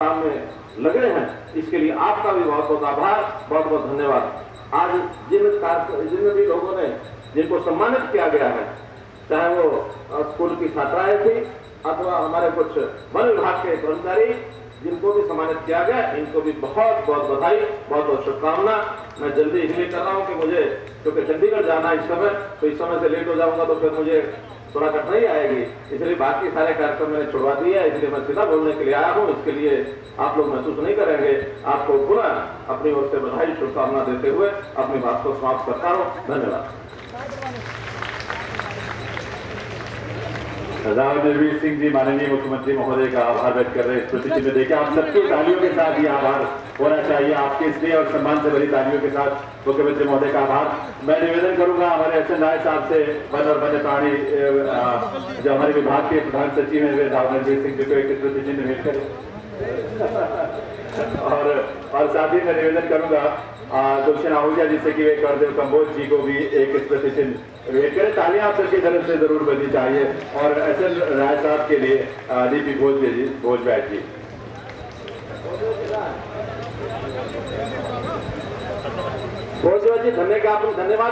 काम में लगे हैं। इसके लिए आपका भी बहुत बहुत आभार, बहुत बहुत धन्यवाद। आज जिन जिन भी लोगों ने जिनको सम्मानित किया गया है, चाहे वो स्कूल की छात्राएँ थी अथवा हमारे कुछ वन विभाग के कर्मचारी, जिनको भी सम्मानित किया गया, इनको भी बहुत बहुत बधाई, बहुत बहुत शुभकामना। मैं जल्दी इसलिए कर रहा हूँ कि मुझे, क्योंकि चंडीगढ़ जाना है इस समय तो इस समय से लेट हो जाऊँगा तो फिर मुझे थोड़ा कठिनाई आएगी। इसलिए बाकी सारे कार्यक्रम मैंने छुड़वा दिया है। इसलिए मैं सीधा बोलने के लिए आया हूँ। इसके लिए आप लोग महसूस नहीं करेंगे। आपको पुनः अपनी ओर से बधाई, शुभकामना देते हुए अपनी बात को समाप्त करता हूँ। धन्यवाद। राव वीर सिंह जी, माननीय मुख्यमंत्री महोदय का आभार व्यक्त कर रहे हैं। इस प्रति में देखिए, आप सबकी तालियों के साथ ये आभार होना चाहिए। आपके स्नेह और सम्मान से भरी तालियों के साथ मुख्यमंत्री महोदय का आभार। मैं निवेदन करूँगा हमारे एस एन राय साहब से, वन और वन्य प्राणी जो हमारे विभाग के प्रधान सचिव है, वे राव रणवीर सिंह जी को एक स्मृति चिन्ह भेंट करें। और और साथ ही मैं निवेदन करूँगा गुलशन आहूजा से कि वे करदेव कंबोज जी को भी एक चिन्ह भेंट करें। तालियाँ आप सबकी तरफ़ से ज़रूर बजनी चाहिए। और एस एन राय साहब के लिए दीपी भोज जी भोज बैठ जी। बहुत जी धन्यवाद धन्यवाद।